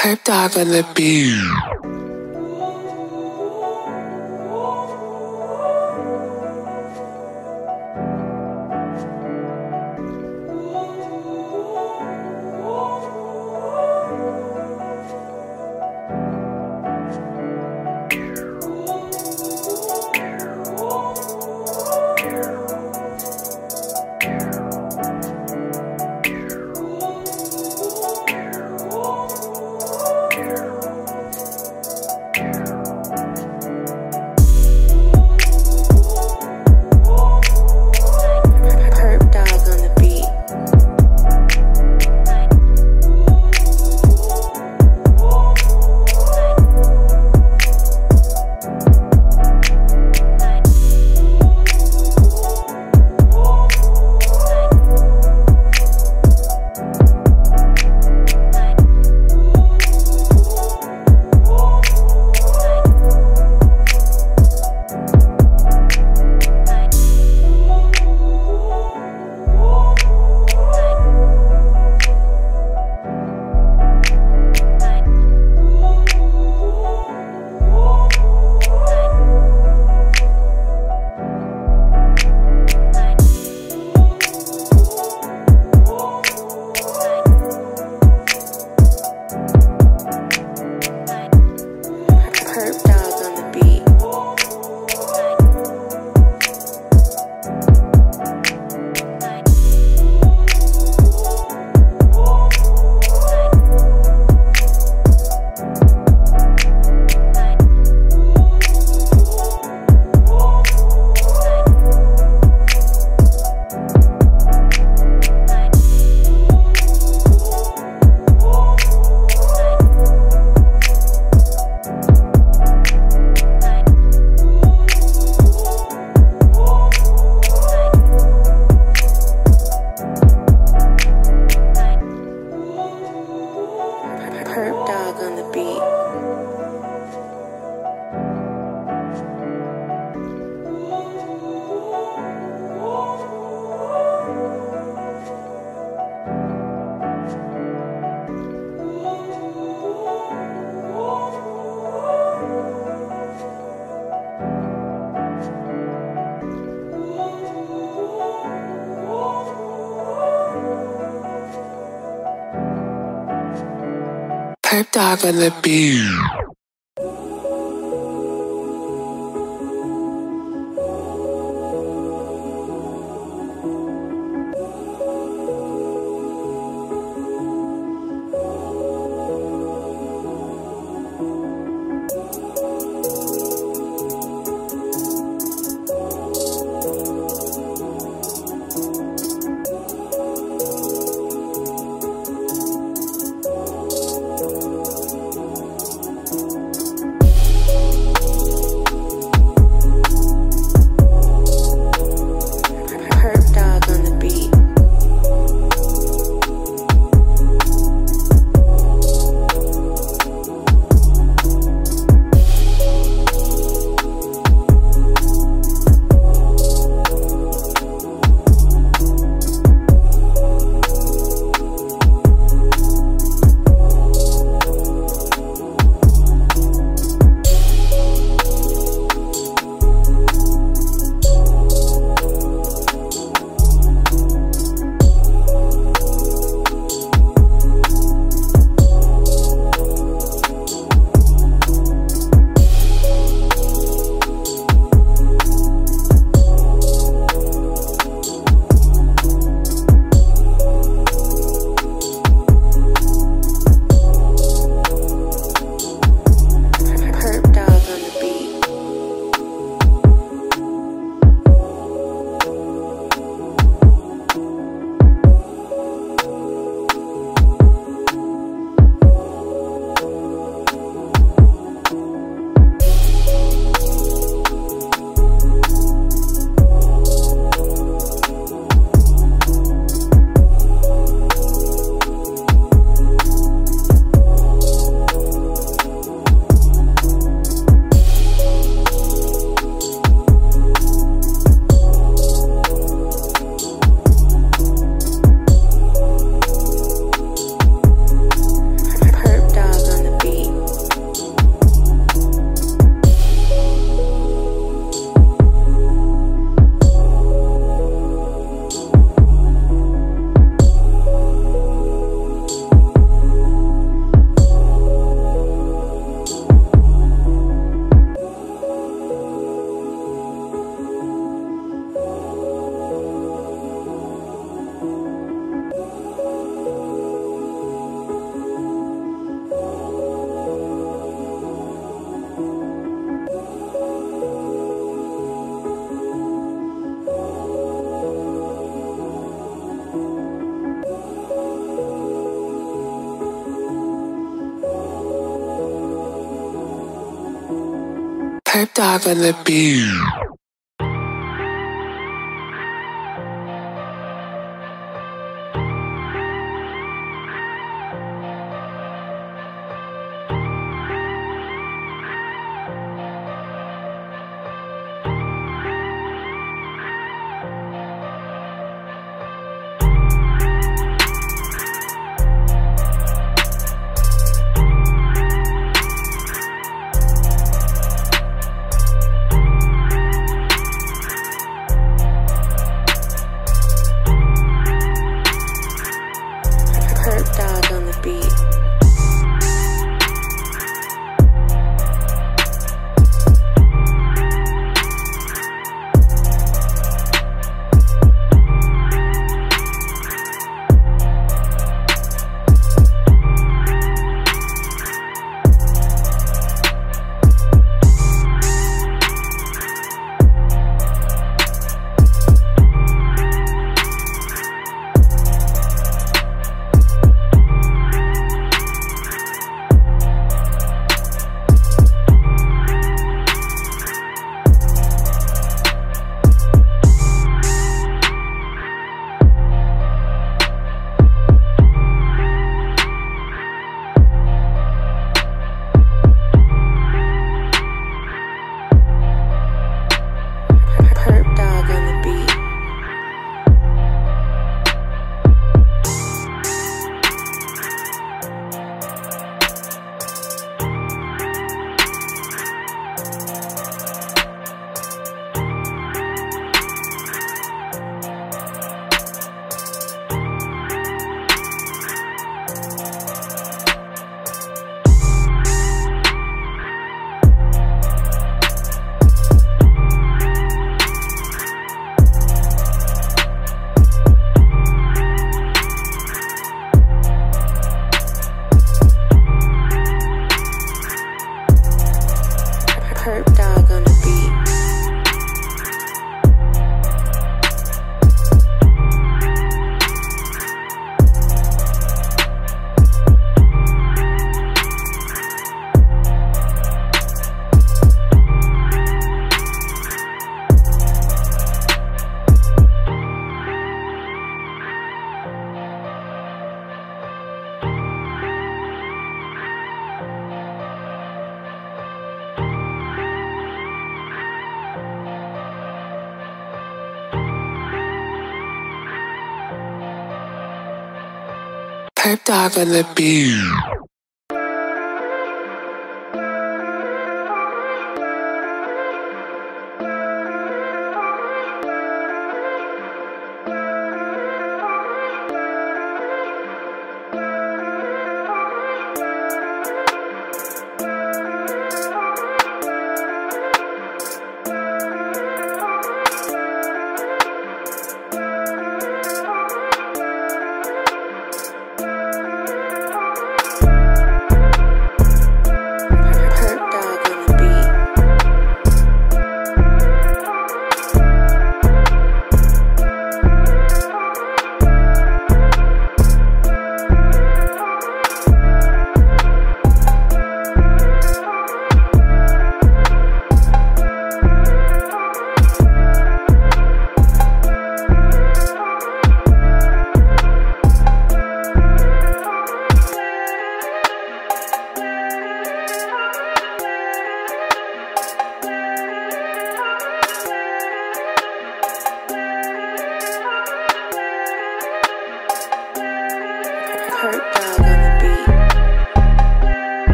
Purpdogg on the beat. Dog on the beat. Purpdogg on the beat. Purpdogg on the beat.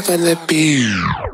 Purpdogg